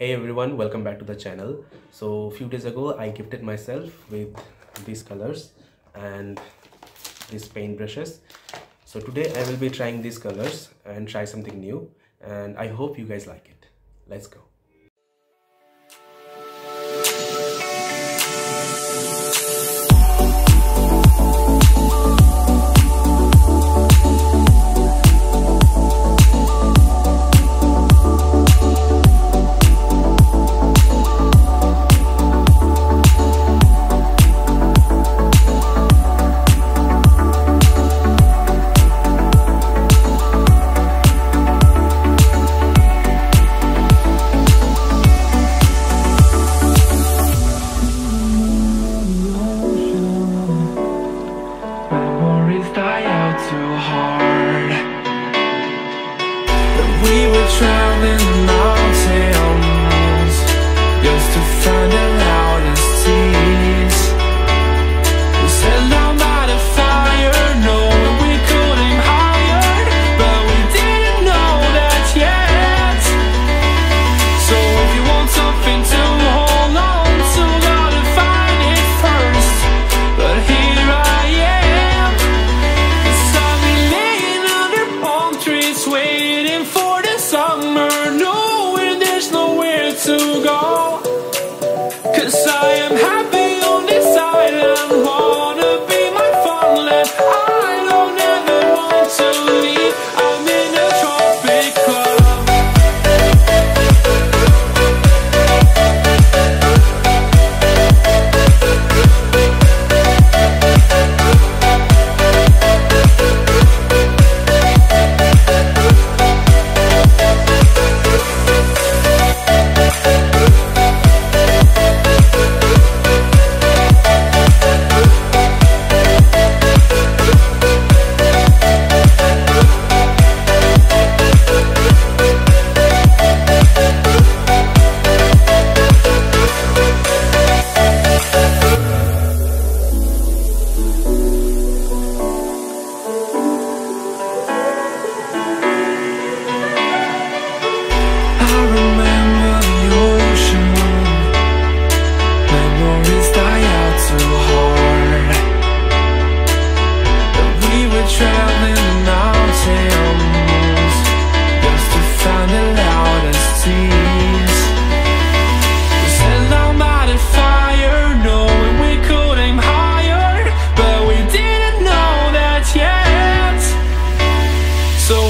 hey everyone welcome back to the channel. So a few days ago i gifted myself with these colors and these paint brushes so today i will be trying these colors and try something new and i hope you guys like it. Let's go